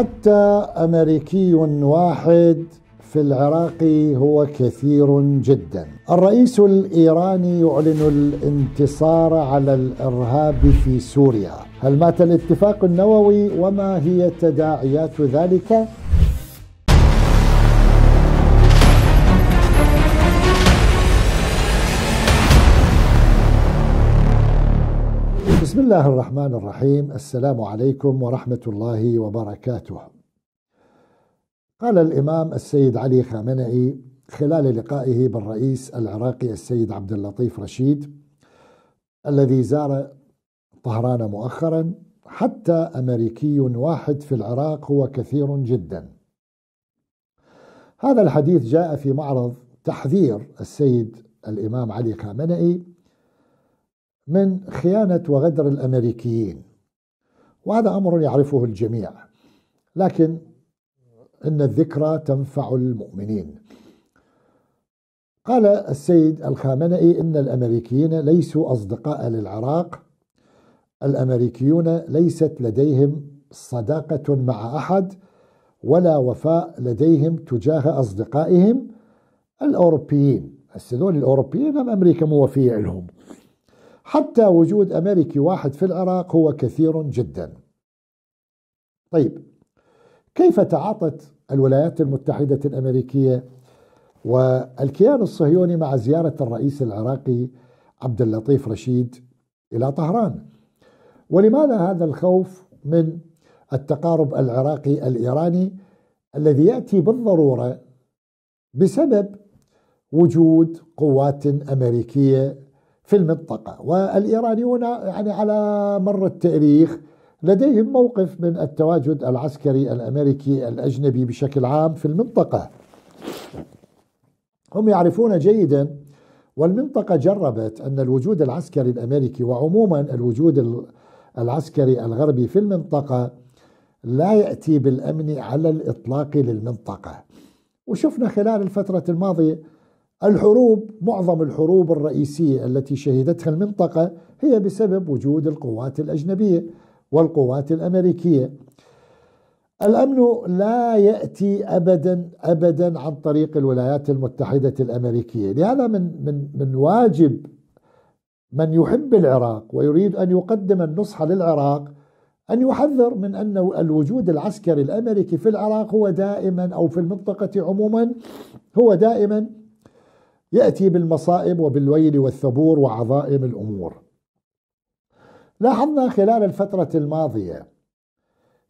حتى أمريكي واحد في العراق هو كثير جدا. الرئيس الإيراني يعلن الانتصار على الإرهاب في سوريا. هل مات الاتفاق النووي وما هي تداعيات ذلك؟ الله الرحمن الرحيم السلام عليكم ورحمه الله وبركاته قال الامام السيد علي خامنئي خلال لقائه بالرئيس العراقي السيد عبد اللطيف رشيد الذي زار طهران مؤخرا حتى امريكي واحد في العراق هو كثير جدا هذا الحديث جاء في معرض تحذير السيد الامام علي خامنئي من خيانة وغدر الأمريكيين. وهذا أمر يعرفه الجميع. لكن إن الذكرى تنفع المؤمنين. قال السيد الخامنئي إن الأمريكيين ليسوا أصدقاء للعراق. الأمريكيون ليست لديهم صداقة مع أحد ولا وفاء لديهم تجاه أصدقائهم الأوروبيين. هذول الأوروبيين هم أمريكا موفية لهم؟ حتى وجود أمريكي واحد في العراق هو كثير جدا. طيب كيف تعاطت الولايات المتحدة الأمريكية والكيان الصهيوني مع زيارة الرئيس العراقي عبد اللطيف رشيد إلى طهران؟ ولماذا هذا الخوف من التقارب العراقي الإيراني الذي يأتي بالضرورة بسبب وجود قوات أمريكية في المنطقة. والإيرانيون يعني على مر التاريخ لديهم موقف من التواجد العسكري الأمريكي الأجنبي بشكل عام في المنطقة. هم يعرفون جيدا والمنطقة جربت أن الوجود العسكري الأمريكي وعموما الوجود العسكري الغربي في المنطقة لا يأتي بالأمن على الإطلاق للمنطقة. وشفنا خلال الفترة الماضية الحروب معظم الحروب الرئيسية التي شهدتها المنطقة هي بسبب وجود القوات الأجنبية والقوات الأمريكية. الأمن لا يأتي ابدا ابدا عن طريق الولايات المتحدة الأمريكية، لهذا من من من واجب من يحب العراق ويريد أن يقدم النصح للعراق أن يحذر من أن الوجود العسكري الأمريكي في العراق هو دائما أو في المنطقة عموما هو دائما يأتي بالمصائب وبالويل والثبور وعظائم الأمور. لاحظنا خلال الفترة الماضية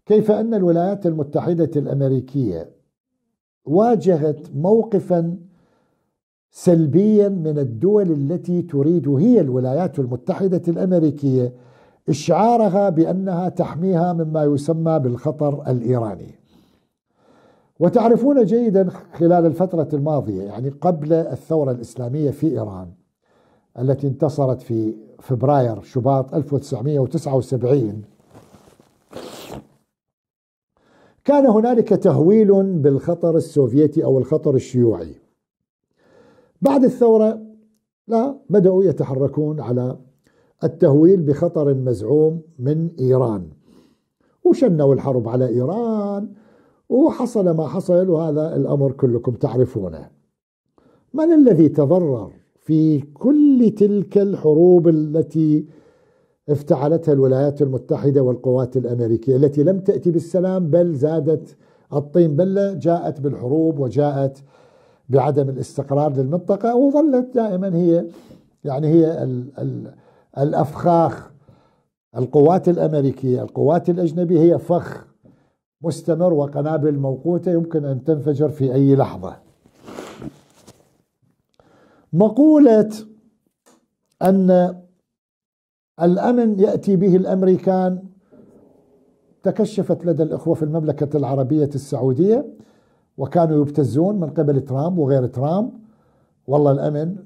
كيف أن الولايات المتحدة الأمريكية واجهت موقفا سلبيا من الدول التي تريد هي الولايات المتحدة الأمريكية إشعارها بأنها تحميها مما يسمى بالخطر الإيراني. وتعرفون جيدا خلال الفترة الماضية يعني قبل الثورة الإسلامية في إيران التي انتصرت في فبراير شباط 1979 كان هنالك تهويل بالخطر السوفيتي أو الخطر الشيوعي. بعد الثورة لا بدأوا يتحركون على التهويل بخطر مزعوم من إيران. وشنوا الحرب على إيران وحصل ما حصل وهذا الأمر كلكم تعرفونه. من الذي تضرر في كل تلك الحروب التي افتعلتها الولايات المتحدة والقوات الأمريكية التي لم تأتي بالسلام بل زادت الطين بله جاءت بالحروب وجاءت بعدم الاستقرار للمنطقة وظلت دائما هي يعني هي ال ال الأفخاخ القوات الأمريكية القوات الأجنبية هي فخ مستمر وقنابل موقوتة يمكن أن تنفجر في أي لحظة. مقولة أن الأمن يأتي به الأمريكان تكشفت لدى الإخوة في المملكة العربية السعودية وكانوا يبتزون من قبل ترامب وغير ترامب. والله الأمن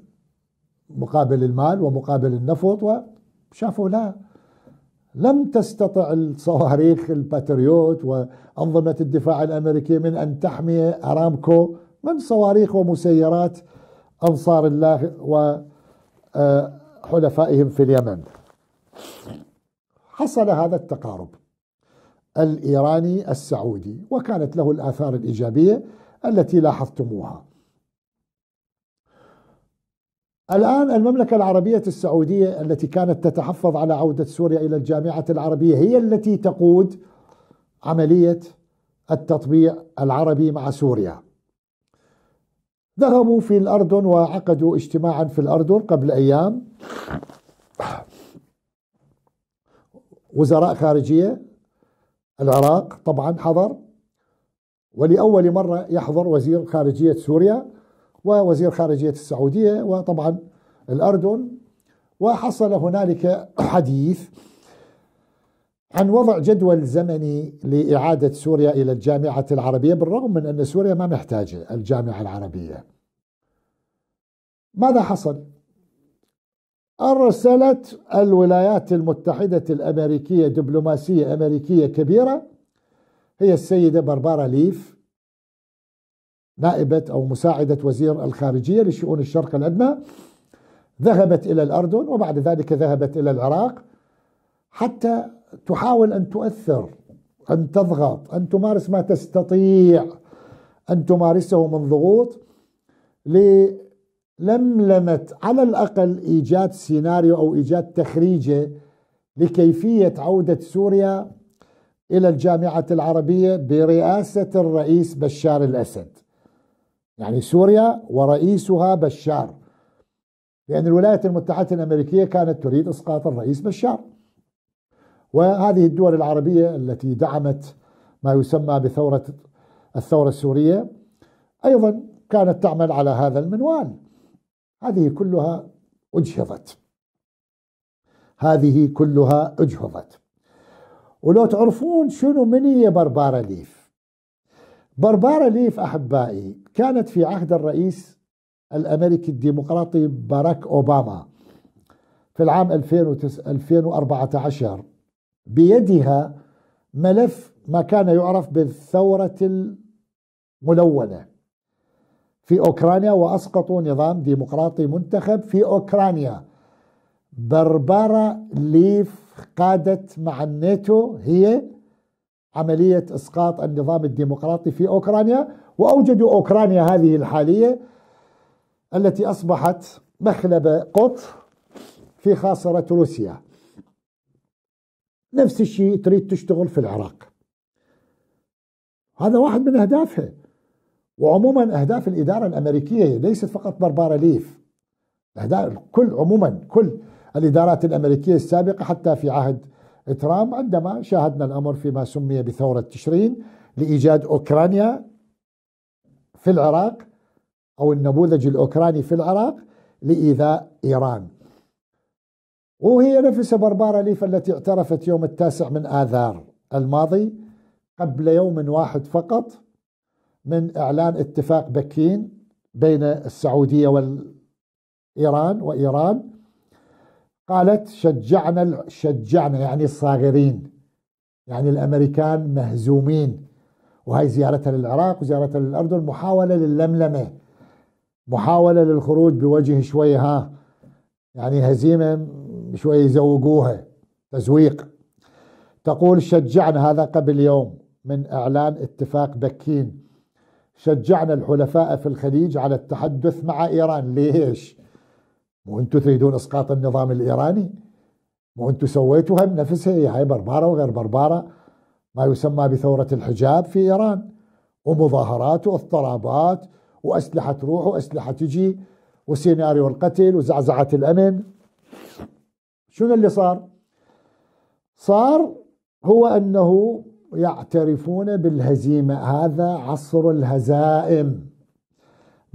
مقابل المال ومقابل النفط وشافوا لا لم تستطع الصواريخ الباتريوت وأنظمة الدفاع الأمريكية من أن تحمي أرامكو من صواريخ ومسيرات أنصار الله وحلفائهم في اليمن. حصل هذا التقارب. الإيراني السعودي وكانت له الآثار الإيجابية التي لاحظتموها. الآن المملكة العربية السعودية التي كانت تتحفظ على عودة سوريا إلى الجامعة العربية هي التي تقود عملية التطبيع العربي مع سوريا. ذهبوا في الأردن وعقدوا اجتماعا في الأردن قبل أيام. وزراء خارجية العراق طبعا حضر. ولأول مرة يحضر وزير خارجية سوريا ووزير خارجية السعودية وطبعا الأردن. وحصل هنالك حديث عن وضع جدول زمني لإعادة سوريا إلى الجامعة العربية بالرغم من أن سوريا ما محتاجة الجامعة العربية. ماذا حصل؟ أرسلت الولايات المتحدة الأمريكية دبلوماسية أمريكية كبيرة هي السيدة بربارا ليف. نائبة أو مساعدة وزير الخارجية لشؤون الشرق الأدنى ذهبت إلى الأردن وبعد ذلك ذهبت إلى العراق حتى تحاول أن تؤثر أن تضغط أن تمارس ما تستطيع أن تمارسه من ضغوط للملمة على الأقل إيجاد سيناريو أو إيجاد تخريجة لكيفية عودة سوريا إلى الجامعة العربية برئاسة الرئيس بشار الأسد. يعني سوريا ورئيسها بشار. لأن الولايات المتحدة الأمريكية كانت تريد إسقاط الرئيس بشار. وهذه الدول العربية التي دعمت ما يسمى بثورة الثورة السورية أيضا كانت تعمل على هذا المنوال. هذه كلها أجهضت. هذه كلها أجهضت. ولو تعرفون شنو من هي بربارة ليف؟ بربارة ليف أحبائي كانت في عهد الرئيس الأمريكي الديمقراطي باراك أوباما في العام 2014 بيدها ملف ما كان يعرف بالثورة الملونة. في أوكرانيا وأسقطوا نظام ديمقراطي منتخب في أوكرانيا. بربارا ليف قادت مع الناتو هي عملية إسقاط النظام الديمقراطي في أوكرانيا وأوجدوا أوكرانيا هذه الحالية التي أصبحت مخلب قط في خاصرة روسيا. نفس الشيء تريد تشتغل في العراق. هذا واحد من أهدافها وعموما أهداف الإدارة الأمريكية ليست فقط بربارة ليف أهداف كل عموما كل الإدارات الأمريكية السابقة حتى في عهد ترامب عندما شاهدنا الأمر فيما سمي بثورة تشرين لإيجاد أوكرانيا في العراق أو النموذج الأوكراني في العراق لإيذاء إيران. وهي نفس بربارة ليف التي اعترفت يوم التاسع من آذار الماضي قبل يوم واحد فقط من إعلان اتفاق بكين بين السعودية والإيران وإيران قالت شجعنا شجعنا يعني الصاغرين يعني الأمريكان مهزومين. وهي زيارتها للعراق وزيارتها للأردن محاولة للملمة محاولة للخروج بوجه شوي ها يعني هزيمة شوي يزوقوها تزويق. تقول شجعنا هذا قبل يوم من إعلان اتفاق بكين. شجعنا الحلفاء في الخليج على التحدث مع إيران. ليش؟ مو أنتم تريدون إسقاط النظام الإيراني؟ مو أنتم سويتوها بنفسها؟ هي بربارة وغير بربارة. ما يسمى بثورة الحجاب في إيران. ومظاهرات واضطرابات وأسلحة تروح وأسلحة تجي وسيناريو القتل وزعزعة الأمن. شنو اللي صار؟ صار هو أنه يعترفون بالهزيمة هذا عصر الهزائم.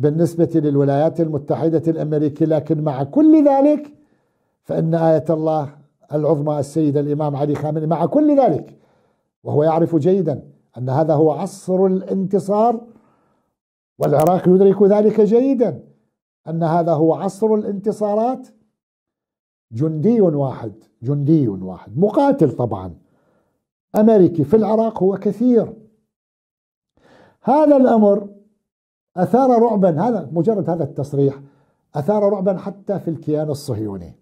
بالنسبة للولايات المتحدة الأمريكية لكن مع كل ذلك فإن آية الله العظمى السيد الإمام علي خامنئي مع كل ذلك وهو يعرف جيدا أن هذا هو عصر الانتصار والعراق يدرك ذلك جيدا أن هذا هو عصر الانتصارات. جندي واحد جندي واحد مقاتل طبعا أمريكي في العراق هو كثير. هذا الأمر أثار رعبا هذا مجرد هذا التصريح أثار رعبا حتى في الكيان الصهيوني.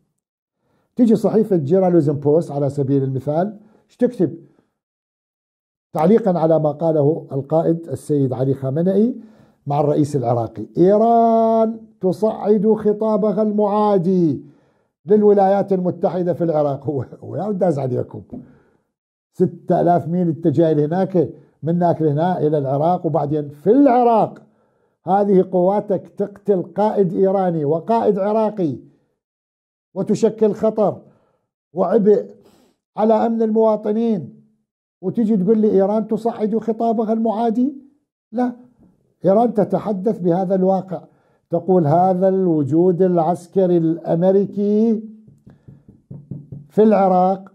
تيجي صحيفة جيرالوزم بوست على سبيل المثال تكتب؟ تعليقا على ما قاله القائد السيد علي خامنئي مع الرئيس العراقي. إيران تصعد خطابها المعادي للولايات المتحدة في العراق. هو هو داز عليكم. ستة آلاف ميل اتجاه لهناك منك لهنا إلى العراق وبعدين في العراق. هذه قواتك تقتل قائد إيراني وقائد عراقي وتشكل خطر وعبء على أمن المواطنين. وتجي تقول لي إيران تصعد خطابها المعادي؟ لا. إيران تتحدث بهذا الواقع. تقول هذا الوجود العسكري الأمريكي في العراق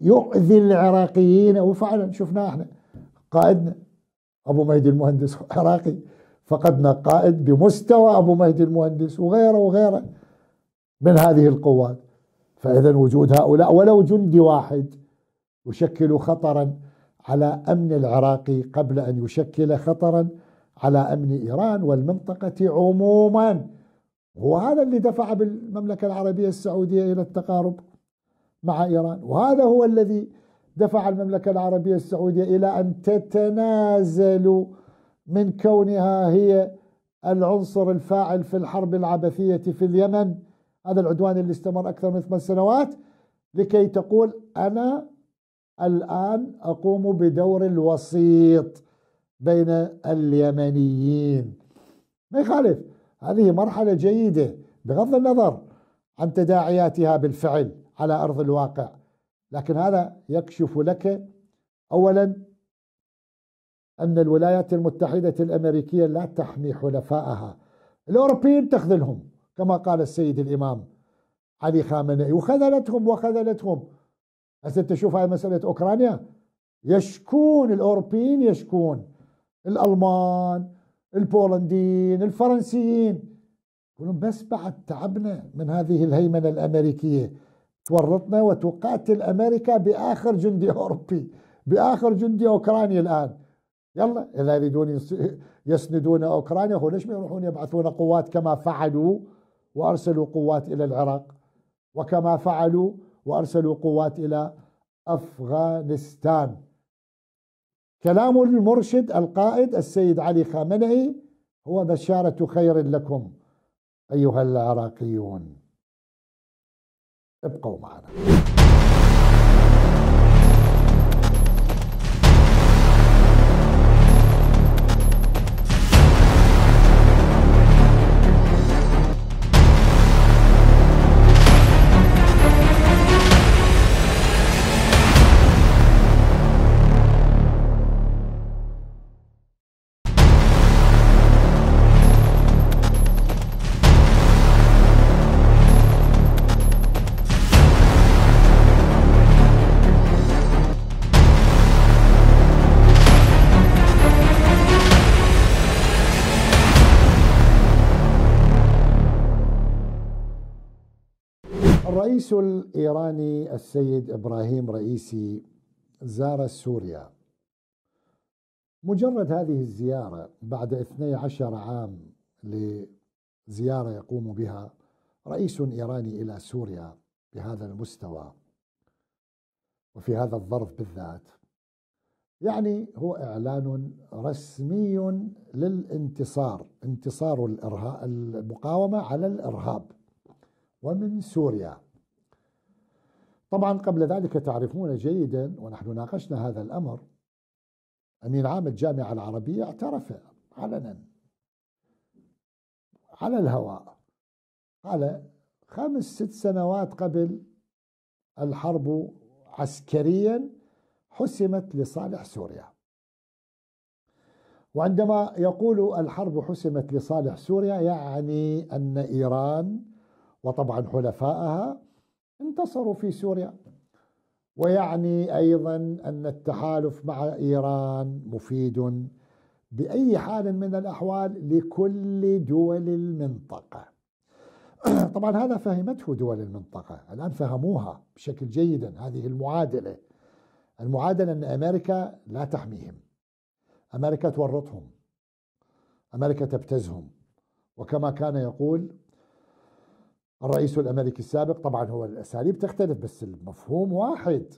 يؤذي العراقيين. وفعلا شفناه إحنا قائدنا أبو مهدي المهندس عراقي فقدنا قائد بمستوى أبو مهدي المهندس وغيره وغيره من هذه القوات. فإذا وجود هؤلاء ولو جندي واحد يشكل خطرا على أمن العراقي قبل أن يشكل خطرا على أمن إيران والمنطقة عموما. هو هذا اللي دفع بالمملكة العربية السعودية إلى التقارب مع إيران. وهذا هو الذي دفع المملكة العربية السعودية إلى أن تتنازل من كونها هي العنصر الفاعل في الحرب العبثية في اليمن. هذا العدوان اللي استمر أكثر من ثمان سنوات لكي تقول أنا الآن أقوم بدور الوسيط بين اليمنيين. ما يخالف هذه مرحلة جيدة بغض النظر عن تداعياتها بالفعل على أرض الواقع لكن هذا يكشف لك أولا أن الولايات المتحدة الأمريكية لا تحمي حلفائها الأوروبيين تخذلهم كما قال السيد الإمام علي خامنئي. وخذلتهم وخذلتهم. هسه تشوف هاي مسألة أوكرانيا؟ يشكون الأوروبيين يشكون. الألمان البولنديين الفرنسيين. يقولون بس بعد تعبنا من هذه الهيمنة الأمريكية. تورطنا وتقاتل أمريكا بآخر جندي أوروبي بآخر جندي أوكراني الآن. يلا إذا يريدون يسندون أوكرانيا هو ليش ما يروحون يبعثون قوات كما فعلوا وأرسلوا قوات إلى العراق؟ وكما فعلوا وأرسلوا قوات إلى أفغانستان. كلام المرشد القائد السيد علي خامنئي هو بشارة خير لكم أيها العراقيون. ابقوا معنا. الرئيس الإيراني السيد إبراهيم رئيسي زار سوريا. مجرد هذه الزيارة بعد 12 عام لزيارة يقوم بها رئيس إيراني إلى سوريا بهذا المستوى وفي هذا الظرف بالذات. يعني هو إعلان رسمي للانتصار انتصار الإرهاب المقاومة على الإرهاب ومن سوريا. طبعا قبل ذلك تعرفون جيدا ونحن ناقشنا هذا الأمر أمين عام الجامعة العربية اعترف علنا على الهواء. قال خمس ست سنوات قبل الحرب عسكريا حسمت لصالح سوريا. وعندما يقول الحرب حسمت لصالح سوريا يعني أن إيران وطبعا حلفائها انتصروا في سوريا ويعني أيضا أن التحالف مع إيران مفيد بأي حال من الأحوال لكل دول المنطقة. طبعا هذا فهمته دول المنطقة، الآن فهموها بشكل جيد هذه المعادلة. المعادلة أن أمريكا لا تحميهم. أمريكا تورطهم. أمريكا تبتزهم. وكما كان يقول الرئيس الأمريكي السابق طبعا هو الأساليب تختلف بس المفهوم واحد.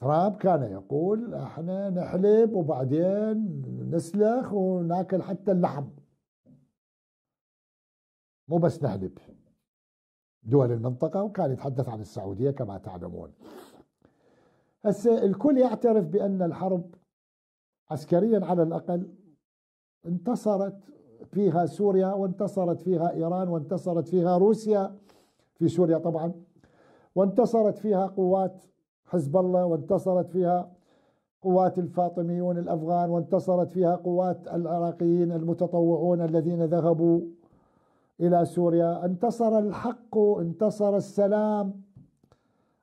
ترامب كان يقول إحنا نحلب وبعدين نسلخ وناكل حتى اللحم. مو بس نحلب. دول المنطقة وكان يتحدث عن السعودية كما تعلمون. هسه الكل يعترف بأن الحرب عسكريا على الأقل انتصرت فيها سوريا وانتصرت فيها إيران وانتصرت فيها روسيا. في سوريا طبعا وانتصرت فيها قوات حزب الله وانتصرت فيها قوات الفاطميون الأفغان وانتصرت فيها قوات العراقيين المتطوعون الذين ذهبوا إلى سوريا. انتصر الحق انتصر السلام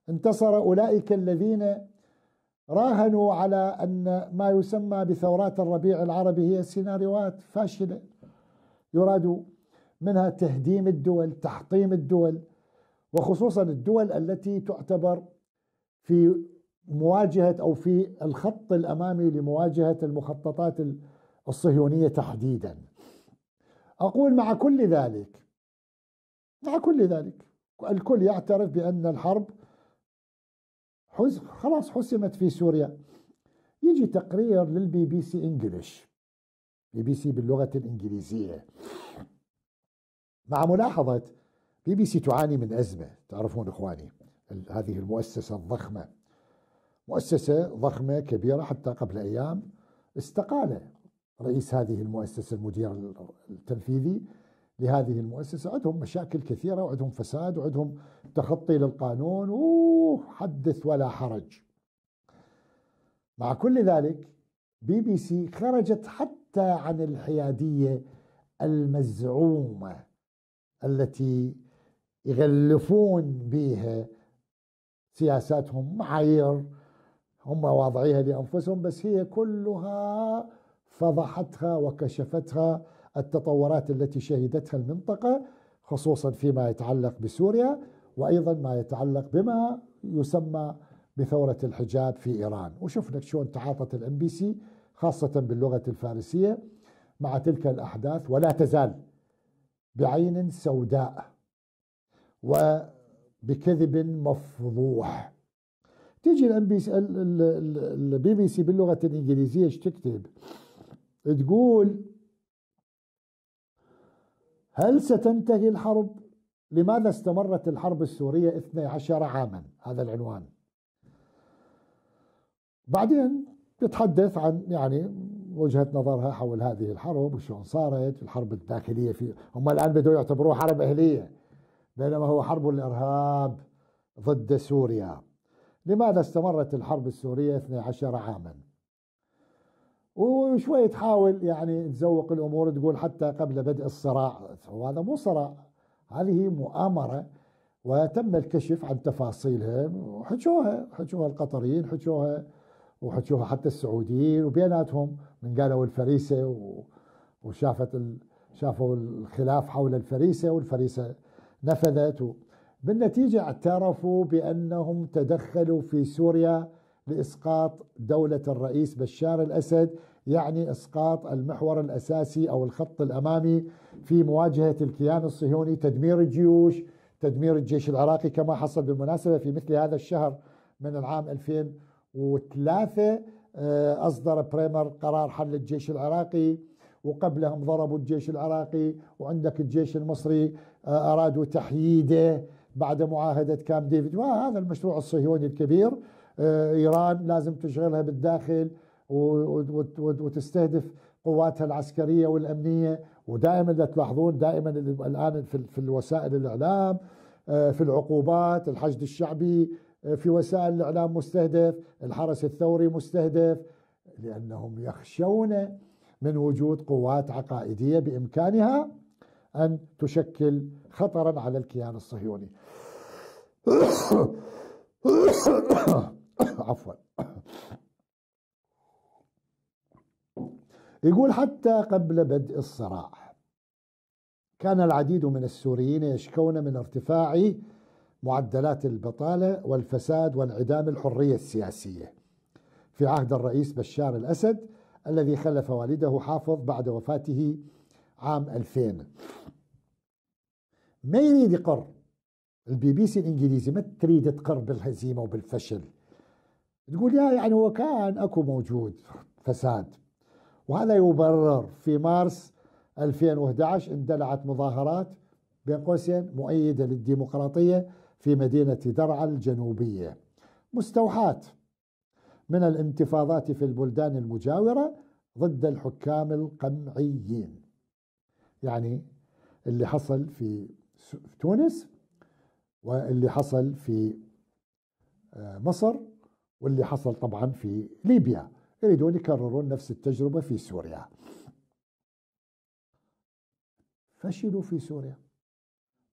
انتصر أولئك الذين راهنوا على أن ما يسمى بثورات الربيع العربي هي سيناريوهات فاشلة. يراد منها تهديم الدول تحطيم الدول وخصوصا الدول التي تعتبر في مواجهة أو في الخط الأمامي لمواجهة المخططات الصهيونية تحديدا. أقول مع كل ذلك مع كل ذلك الكل يعترف بأن الحرب خلاص حسمت في سوريا يجي تقرير لل BBC English BBC باللغة الإنجليزية. مع ملاحظة بي بي سي تعاني من أزمة تعرفون إخواني هذه المؤسسة الضخمة. مؤسسة ضخمة كبيرة حتى قبل أيام استقال رئيس هذه المؤسسة المدير التنفيذي لهذه المؤسسة. عندهم مشاكل كثيرة وعندهم فساد وعندهم تخطي للقانون وحدث ولا حرج. مع كل ذلك بي بي سي خرجت حتى عن الحيادية المزعومة التي يغلفون بها سياساتهم. معايير هم واضعيها لأنفسهم بس هي كلها فضحتها وكشفتها التطورات التي شهدتها المنطقة خصوصا فيما يتعلق بسوريا وأيضا ما يتعلق بما يسمى بثورة الحجاب في إيران. وشفنا شلون تعاطت الام بي سي خاصة باللغة الفارسية مع تلك الأحداث ولا تزال بعين سوداء و بكذب مفضوح تيجي ال MBC ال BBC باللغة الإنجليزية إيش تكتب؟ تقول هل ستنتهي الحرب؟ لماذا استمرت الحرب السورية 12 عاما؟ هذا العنوان. بعدين تتحدث عن يعني وجهة نظرها حول هذه الحرب وشلون صارت الحرب الداخلية في هم الآن بدوا يعتبروها حرب أهلية بينما هو حرب الإرهاب ضد سوريا. لماذا استمرت الحرب السورية 12 عاما؟ وشوي تحاول يعني تزوق الأمور تقول حتى قبل بدء الصراع وهذا مو صراع هذه مؤامرة وتم الكشف عن تفاصيلها وحكوها حكوها القطريين حكوها وحكوها حتى السعوديين وبيناتهم من قالوا الفريسة وشافت شافوا الخلاف حول الفريسة والفريسة نفذت بالنتيجة اعترفوا بأنهم تدخلوا في سوريا لإسقاط دولة الرئيس بشار الأسد يعني إسقاط المحور الأساسي أو الخط الأمامي في مواجهة الكيان الصهيوني تدمير الجيوش تدمير الجيش العراقي كما حصل بالمناسبة في مثل هذا الشهر من العام 2003 آه، أصدر بريمر قرار حل الجيش العراقي وقبلهم ضربوا الجيش العراقي وعندك الجيش المصري آه، أرادوا تحييده بعد معاهدة كام ديفيد. وهذا المشروع الصهيوني الكبير آه، إيران لازم تشغلها بالداخل وتستهدف قواتها العسكرية والأمنية. ودائما تلاحظون دائما الآن في الوسائل الإعلام في العقوبات الحشد الشعبي في وسائل الإعلام مستهدف الحرس الثوري مستهدف لأنهم يخشون من وجود قوات عقائدية بإمكانها أن تشكل خطرا على الكيان الصهيوني. عفوا. يقول حتى قبل بدء الصراع كان العديد من السوريين يشكون من ارتفاع معدلات البطالة والفساد وانعدام الحرية السياسية. في عهد الرئيس بشار الأسد الذي خلف والده حافظ بعد وفاته عام 2000 ما يريد يقر البي بي سي الإنجليزي ما تريد تقر بالهزيمه وبالفشل؟ تقول يا يعني هو كان أكو موجود فساد وهذا يبرر. في مارس 2011 اندلعت مظاهرات بين قوسين مؤيدة للديمقراطية في مدينة درعا الجنوبية. مستوحاة من الانتفاضات في البلدان المجاورة ضد الحكام القمعيين. يعني اللي حصل في تونس واللي حصل في آه، مصر واللي حصل طبعا في ليبيا. يريدون يكررون نفس التجربة في سوريا. فشلوا في سوريا.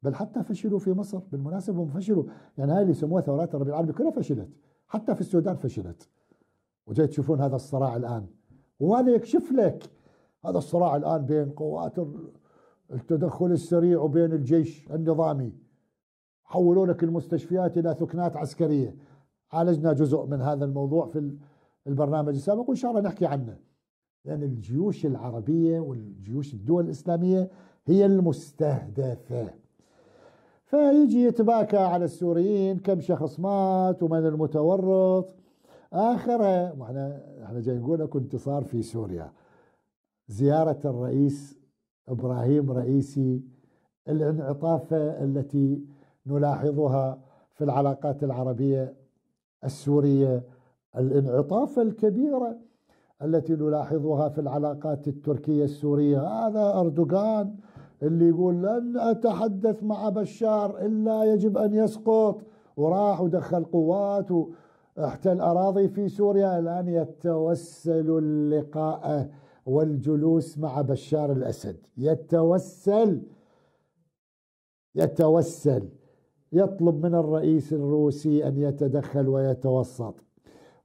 بل حتى فشلوا في مصر بالمناسبة هم فشلوا. يعني هاي اللي يسموها ثورات الربيع العربي كلها فشلت. حتى في السودان فشلت. وجاي تشوفون هذا الصراع الآن. وهذا يكشف لك هذا الصراع الآن بين قوات التدخل السريع وبين الجيش النظامي. حولوا لك المستشفيات إلى ثكنات عسكرية. عالجنا جزء من هذا الموضوع في البرنامج السابق وإن شاء الله نحكي عنه. لأن الجيوش العربية والجيوش الدول الإسلامية هي المستهدفة. فيجي يتباكى على السوريين كم شخص مات ومن المتورط. آخرها إحنا إحنا جاي نقول لكم انتصار في سوريا. زيارة الرئيس إبراهيم رئيسي الانعطافة التي نلاحظها في العلاقات العربية السورية الانعطافة الكبيرة التي نلاحظها في العلاقات التركية السورية. هذا أردوغان اللي يقول لن أتحدث مع بشار إلا يجب أن يسقط. وراح ودخل قوات واحتل أراضي في سوريا الآن يتوسل اللقاء والجلوس مع بشار الأسد. يتوسل يتوسل. يطلب من الرئيس الروسي أن يتدخل ويتوسط.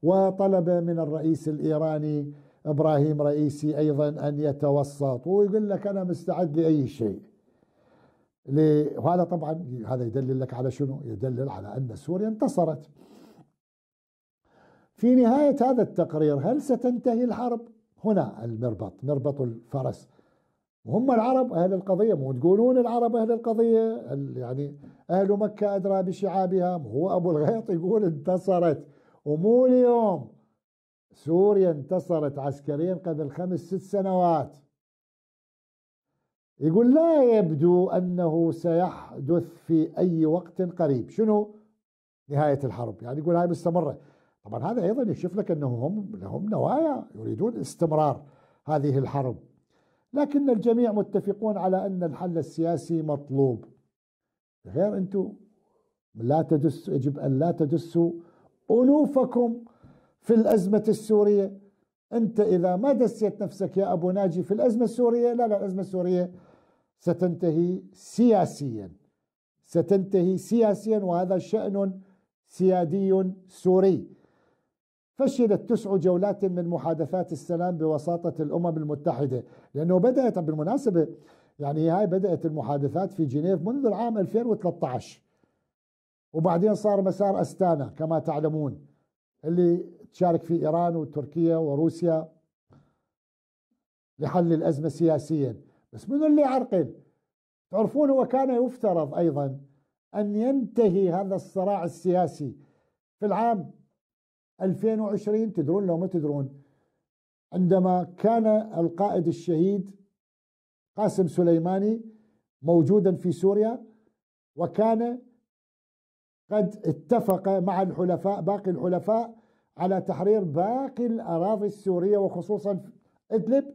وطلب من الرئيس الإيراني إبراهيم رئيسي أيضا أن يتوسط ويقول لك أنا مستعد لأي شيء. وهذا طبعا هذا يدلل لك على شنو؟ يدلل على أن سوريا انتصرت. في نهاية هذا التقرير هل ستنتهي الحرب؟ هنا المربط مربط الفرس. هم العرب أهل القضية مو تقولون العرب أهل القضية يعني أهل مكة أدرى بشعابها. هو أبو الغيط يقول انتصرت ومو اليوم. سوريا انتصرت عسكريا قبل خمس ست سنوات. يقول لا يبدو أنه سيحدث في أي وقت قريب. شنو نهاية الحرب؟ يعني يقول هاي مستمرة. طبعا هذا أيضا يكشف لك أنهم هم لهم نوايا يريدون استمرار هذه الحرب. لكن الجميع متفقون على أن الحل السياسي مطلوب. غير أنتم لا تدس يجب أن لا تدسوا أنوفكم في الأزمة السورية. أنت إذا ما دسيت نفسك يا أبو ناجي في الأزمة السورية لا لا الأزمة السورية ستنتهي سياسيا. ستنتهي سياسيا وهذا شأن سيادي سوري. فشلت تسع جولات من محادثات السلام بوساطة الأمم المتحدة لأنه بدأت بالمناسبة يعني هاي بدأت المحادثات في جنيف منذ العام 2013 وبعدين صار مسار أستانا كما تعلمون اللي تشارك فيه إيران وتركيا وروسيا لحل الأزمة سياسيا. بس من اللي عرقل تعرفون هو كان يفترض أيضا أن ينتهي هذا الصراع السياسي في العام 2020 تدرون لو ما تدرون عندما كان القائد الشهيد قاسم سليماني موجودا في سوريا وكان قد اتفق مع الحلفاء باقي الحلفاء على تحرير باقي الأراضي السورية وخصوصا إدلب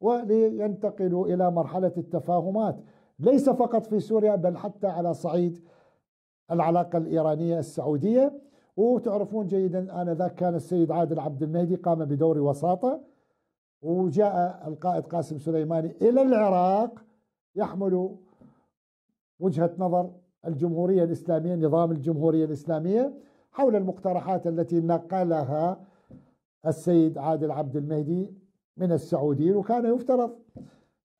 ولينتقلوا إلى مرحلة التفاهمات. ليس فقط في سوريا بل حتى على صعيد العلاقة الإيرانية السعودية. وتعرفون جيدا آنذاك كان السيد عادل عبد المهدي قام بدور وساطة وجاء القائد قاسم سليماني إلى العراق يحمل وجهة نظر الجمهورية الإسلامية نظام الجمهورية الإسلامية. حول المقترحات التي نقلها السيد عادل عبد المهدي من السعوديين وكان يفترض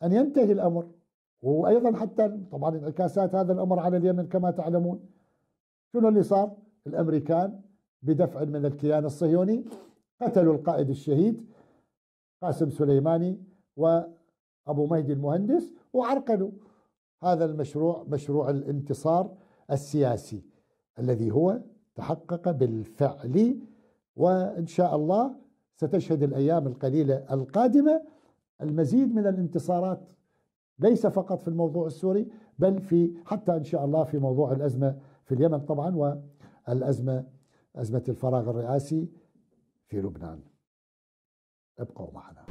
أن ينتهي الأمر. وأيضا حتى طبعا انعكاسات هذا الأمر على اليمن كما تعلمون. شنو اللي صار؟ الأمريكان بدفع من الكيان الصهيوني قتلوا القائد الشهيد قاسم سليماني وأبو مهدي المهندس وعرقلوا هذا المشروع مشروع الانتصار السياسي الذي هو تحقق بالفعل وإن شاء الله ستشهد الأيام القليلة القادمة. المزيد من الانتصارات ليس فقط في الموضوع السوري بل في حتى إن شاء الله في موضوع الأزمة في اليمن طبعا والأزمة أزمة الفراغ الرئاسي في لبنان. ابقوا معنا.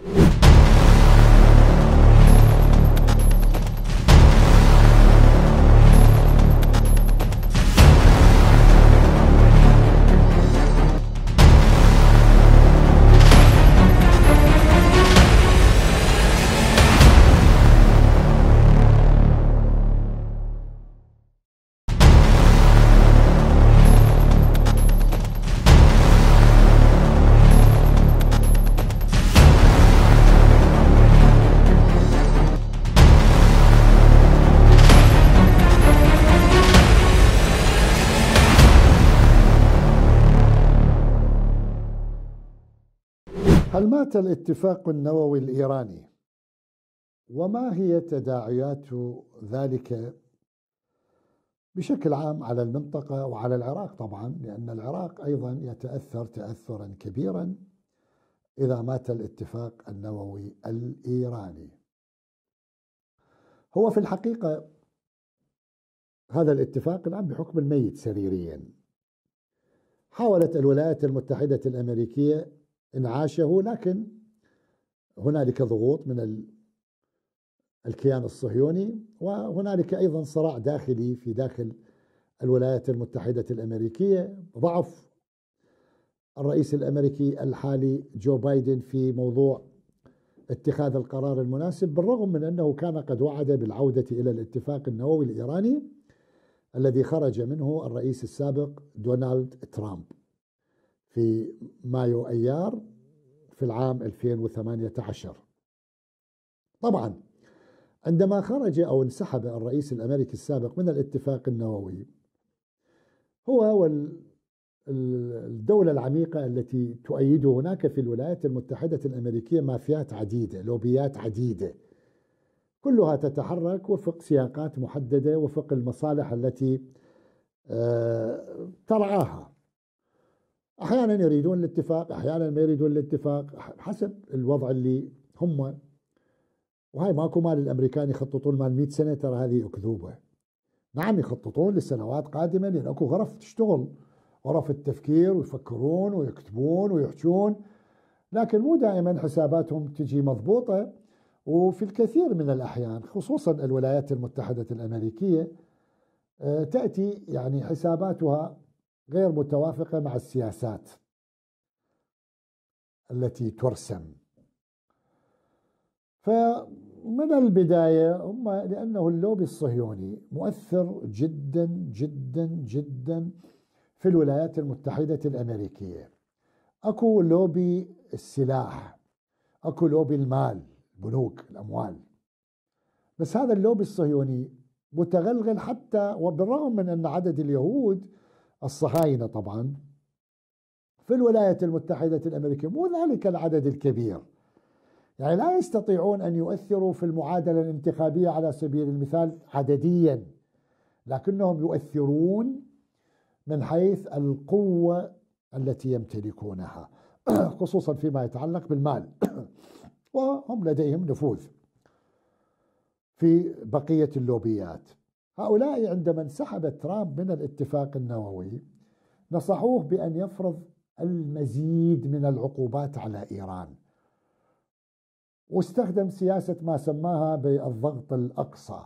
مات الاتفاق النووي الإيراني؟ وما هي تداعيات ذلك بشكل عام على المنطقة وعلى العراق طبعا؟ لأن العراق أيضا يتأثر تاثرا كبيرا إذا مات الاتفاق النووي الإيراني. هو في الحقيقة هذا الاتفاق الآن بحكم الميت سريريا. حاولت الولايات المتحدة الأمريكية انعاشه لكن هنالك ضغوط من الكيان الصهيوني وهنالك أيضا صراع داخلي في داخل الولايات المتحدة الأمريكية. ضعف الرئيس الأمريكي الحالي جو بايدن في موضوع اتخاذ القرار المناسب بالرغم من أنه كان قد وعد بالعودة إلى الاتفاق النووي الإيراني الذي خرج منه الرئيس السابق دونالد ترامب. في مايو أيار في العام 2018 طبعا عندما خرج أو انسحب الرئيس الأمريكي السابق من الاتفاق النووي هو الدولة العميقة التي تؤيده هناك في الولايات المتحدة الأمريكية مافيات عديدة لوبيات عديدة. كلها تتحرك وفق سياقات محددة وفق المصالح التي آه، ترعاها. أحيانا يريدون الاتفاق أحيانا ما يريدون الاتفاق حسب الوضع اللي هم. وهاي ماكو مال الأمريكان يخططون مال 100 سنة ترى هذه أكذوبة. نعم يخططون لسنوات قادمة لأن أكو غرف تشتغل. غرف التفكير ويفكرون ويكتبون ويحجون. لكن مو دائما حساباتهم تجي مضبوطة. وفي الكثير من الأحيان خصوصا الولايات المتحدة الأمريكية آه، تأتي يعني حساباتها غير متوافقة مع السياسات التي ترسم. فمن البداية هم لأنه اللوبي الصهيوني مؤثر جدا جدا جدا في الولايات المتحدة الأمريكية. أكو لوبي السلاح أكو لوبي المال البنوك الأموال. بس هذا اللوبي الصهيوني متغلغل حتى وبالرغم من أن عدد اليهود الصهاينة طبعا في الولايات المتحدة الأمريكية مو ذلك العدد الكبير. يعني لا يستطيعون أن يؤثروا في المعادلة الانتخابية على سبيل المثال عدديا لكنهم يؤثرون من حيث القوة التي يمتلكونها خصوصا فيما يتعلق بالمال. وهم لديهم نفوذ في بقية اللوبيات. هؤلاء عندما انسحب ترامب من الاتفاق النووي نصحوه بأن يفرض المزيد من العقوبات على إيران. واستخدم سياسة ما سماها بالضغط الأقصى.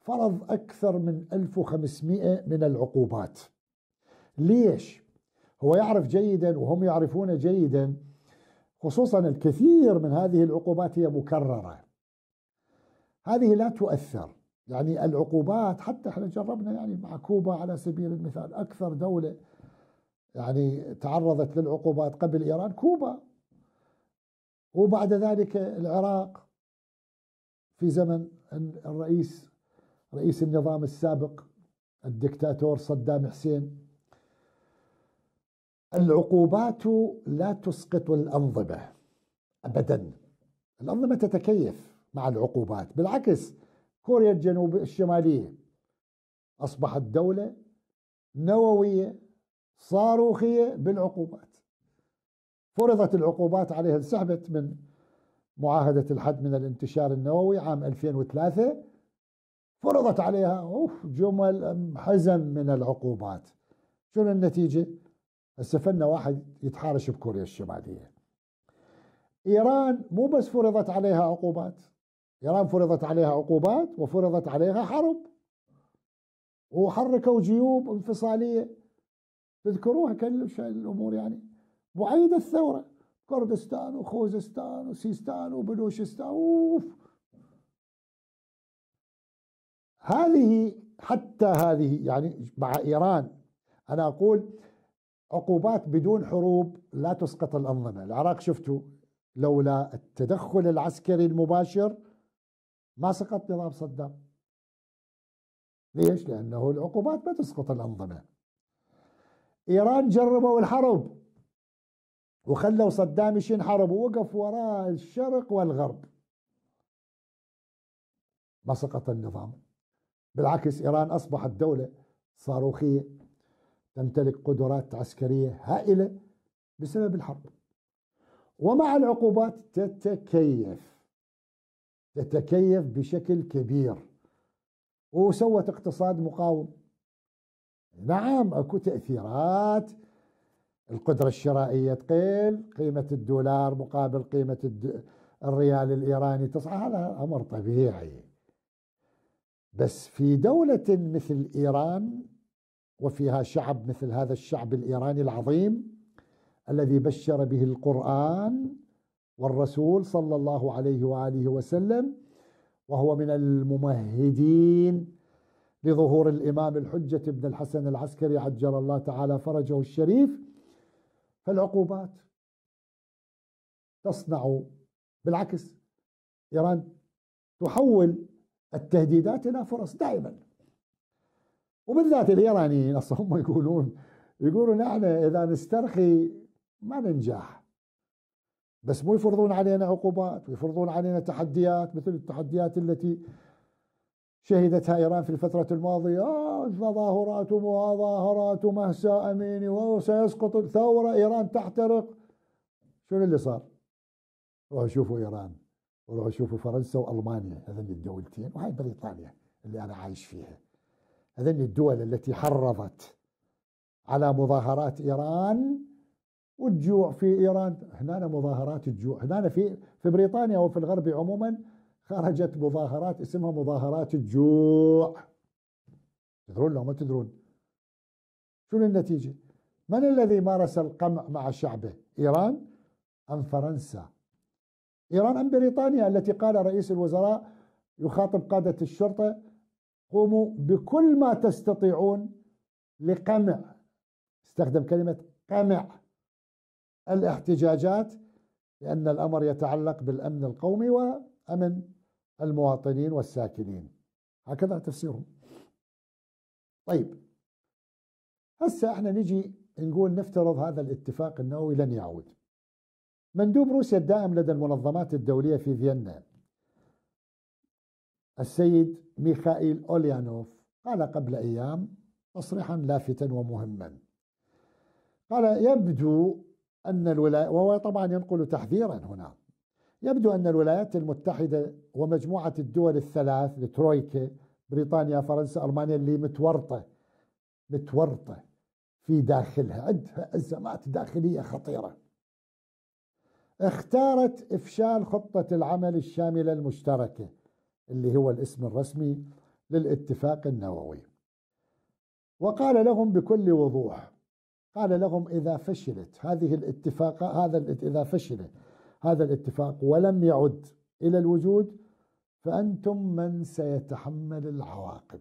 فرض أكثر من 1500 من العقوبات. ليش؟ هو يعرف جيدا وهم يعرفون جيدا خصوصا الكثير من هذه العقوبات هي مكررة. هذه لا تؤثر. يعني العقوبات حتى إحنا جربنا يعني مع كوبا على سبيل المثال أكثر دولة يعني تعرضت للعقوبات قبل إيران كوبا وبعد ذلك العراق في زمن الرئيس رئيس النظام السابق الدكتاتور صدام حسين. العقوبات لا تسقط الأنظمة ابدا. الأنظمة تتكيف مع العقوبات بالعكس كوريا الجنوب الشمالية. أصبحت دولة نووية صاروخية بالعقوبات. فرضت العقوبات عليها انسحبت من معاهدة الحد من الانتشار النووي عام 2003 فرضت عليها أوف جمل حزم من العقوبات. شنو النتيجة؟ هسه واحد يتحارش بكوريا الشمالية. إيران مو بس فرضت عليها عقوبات. إيران فرضت عليها عقوبات وفرضت عليها حرب. وحركوا جيوب انفصالية. تذكروها كل الأمور يعني. معيد الثورة. كردستان وخوزستان وسيستان وبلوشستان. أوف. هذه حتى هذه يعني مع إيران. أنا أقول عقوبات بدون حروب لا تسقط الأنظمة. العراق شفتوا لولا التدخل العسكري المباشر ما سقط نظام صدام. ليش؟ لأنه العقوبات ما تسقط الأنظمة. إيران جربوا الحرب وخلوا صدام ينحرب ووقف وراء الشرق والغرب. ما سقط النظام. بالعكس إيران أصبحت دولة صاروخية تمتلك قدرات عسكرية هائلة بسبب الحرب. ومع العقوبات تتكيف. تتكيف بشكل كبير. وسوت اقتصاد مقاوم. نعم أكو تأثيرات. القدرة الشرائية تقل قيمة الدولار مقابل قيمة الريال الإيراني تصعد. هذا أمر طبيعي. بس في دولة مثل إيران وفيها شعب مثل هذا الشعب الإيراني العظيم الذي بشر به القرآن والرسول صلى الله عليه وآله وسلم وهو من الممهدين لظهور الإمام الحجة ابن الحسن العسكري عجل الله تعالى فرجه الشريف. فالعقوبات تصنع بالعكس. إيران تحول التهديدات إلى فرص دائما. وبالذات الإيرانيين أصلا هم يقولون يقولون نحن إذا نسترخي ما ننجح. بس مو يفرضون علينا عقوبات ويفرضون علينا تحديات مثل التحديات التي شهدتها ايران في الفترة الماضية. آه تظاهرات ومظاهرات ومهسا أميني وسيسقط الثوره إيران تحترق. شنو اللي صار؟ روحوا شوفوا إيران وروحوا شوفوا فرنسا وألمانيا هذين الدولتين وهاي بريطانيا اللي أنا عايش فيها. هذين الدول التي حرضت على مظاهرات إيران والجوع في إيران هنا مظاهرات الجوع. هنا في في بريطانيا وفي الغرب عموما خرجت مظاهرات اسمها مظاهرات الجوع. تدرون لو ما تدرون. شنو النتيجة؟ من الذي مارس القمع مع شعبه؟ إيران أم فرنسا؟ إيران أم بريطانيا؟ التي قال رئيس الوزراء يخاطب قادة الشرطة قوموا بكل ما تستطيعون لقمع. استخدم كلمة قمع. الاحتجاجات لأن الأمر يتعلق بالأمن القومي وأمن المواطنين والساكنين. هكذا تفسيرهم. طيب. هسه إحنا نجي نقول نفترض هذا الاتفاق النووي لن يعود. مندوب روسيا الدائم لدى المنظمات الدولية في فيينا السيد ميخائيل أوليانوف قال قبل أيام تصريحا لافتا ومهما. قال يبدو أن الولايات وهو طبعا ينقل تحذيرا هنا. يبدو أن الولايات المتحدة ومجموعة الدول الثلاث الترويكا بريطانيا فرنسا ألمانيا اللي متورطة متورطة في داخلها. عندها أزمات داخلية خطيرة. اختارت إفشال خطة العمل الشاملة المشتركة اللي هو الاسم الرسمي للاتفاق النووي. وقال لهم بكل وضوح قال لهم إذا فشلت هذه الاتفاق هذا إذا فشل هذا الاتفاق ولم يعد إلى الوجود فأنتم من سيتحمل العواقب.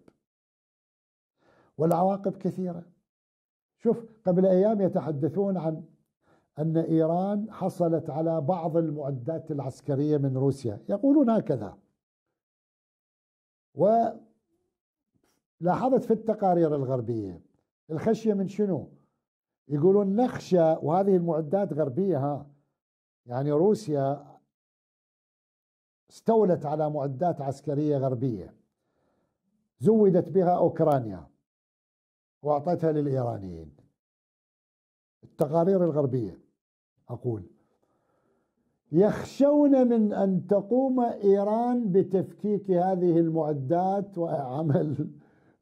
والعواقب كثيرة. شوف قبل أيام يتحدثون عن أن إيران حصلت على بعض المعدات العسكرية من روسيا. يقولون هكذا. ولاحظت في التقارير الغربية الخشية من شنو؟ يقولون نخشى وهذه المعدات غربية ها. يعني روسيا استولت على معدات عسكرية غربية. زودت بها أوكرانيا وأعطتها للإيرانيين. التقارير الغربية أقول. يخشون من أن تقوم إيران بتفكيك هذه المعدات وعمل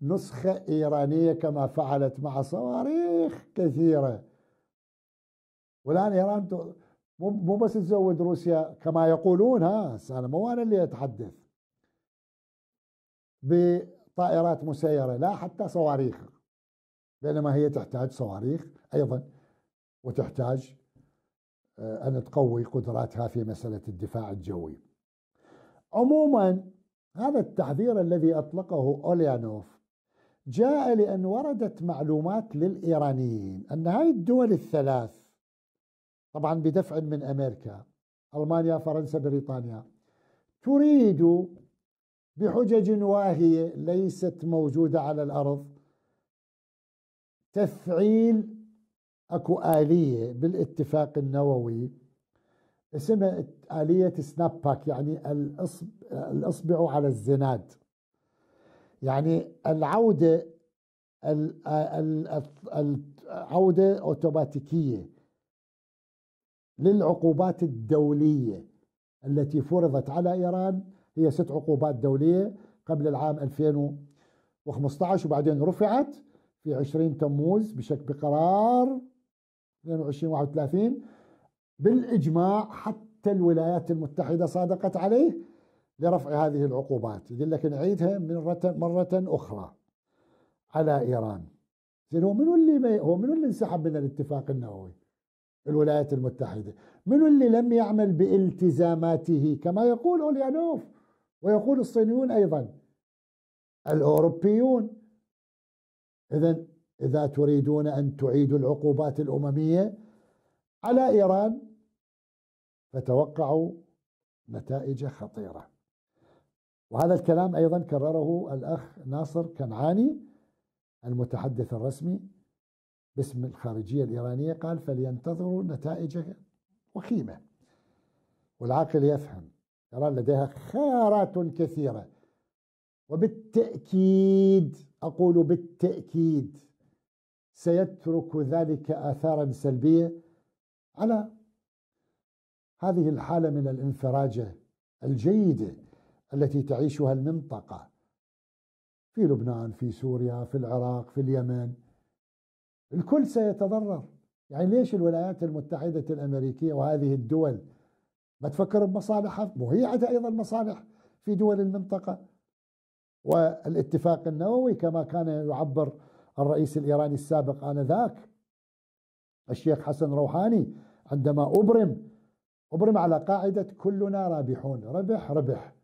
نسخة إيرانية كما فعلت مع صواريخ كثيرة. والآن إيران مو بس تزود روسيا كما يقولون ها أنا مو أنا اللي أتحدث. بطائرات مسيرة لا حتى صواريخ بينما هي تحتاج صواريخ أيضا وتحتاج آه، أن تقوي قدراتها في مسألة الدفاع الجوي. عموما هذا التحذير الذي أطلقه أوليانوف جاء لأن وردت معلومات للإيرانيين أن هذه الدول الثلاث طبعا بدفع من أمريكا ألمانيا فرنسا بريطانيا تريد بحجج واهية ليست موجودة على الأرض تفعيل أكو آلية بالاتفاق النووي اسمها آلية سناب باك يعني الإصبع على الزناد. يعني العودة العودة أوتوماتيكية للعقوبات الدولية التي فرضت على إيران. هي ست عقوبات دولية قبل العام 2015 وبعدين رفعت في 20 تموز بشكل بقرار 22 31 بالإجماع حتى الولايات المتحدة صادقت عليه. لرفع هذه العقوبات. يقول لك نعيدها مرة, مرة أخرى على إيران. زين هو منو اللي هو منو اللي انسحب من الاتفاق النووي؟ الولايات المتحدة. منو اللي لم يعمل بالتزاماته؟ كما يقول أوليانوف ويقول الصينيون أيضا. الأوروبيون. إذا إذا تريدون أن تعيدوا العقوبات الأممية على إيران فتوقعوا نتائج خطيرة. وهذا الكلام أيضا كرره الأخ ناصر كنعاني المتحدث الرسمي باسم الخارجية الإيرانية قال فلينتظروا نتائج وخيمة. والعاقل يفهم إيران لديها خيارات كثيرة. وبالتأكيد أقول بالتأكيد سيترك ذلك آثارا سلبية على هذه الحالة من الانفراجة الجيدة. التي تعيشها المنطقة في لبنان في سوريا في العراق في اليمن. الكل سيتضرر. يعني ليش الولايات المتحدة الأمريكية وهذه الدول ما تفكر بمصالحها؟ وهي عندها أيضا مصالح في دول المنطقة. والاتفاق النووي كما كان يعبر الرئيس الإيراني السابق آنذاك الشيخ حسن روحاني عندما أبرم أبرم على قاعدة كلنا رابحون. ربح ربح.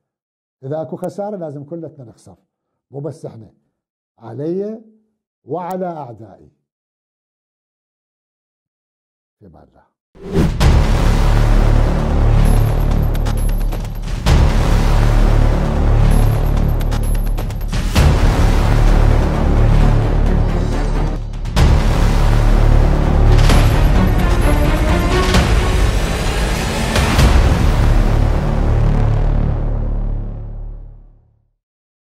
إذا أكو خسارة لازم كلنا نخسر مو بس إحنا علي وعلى أعدائي. في الله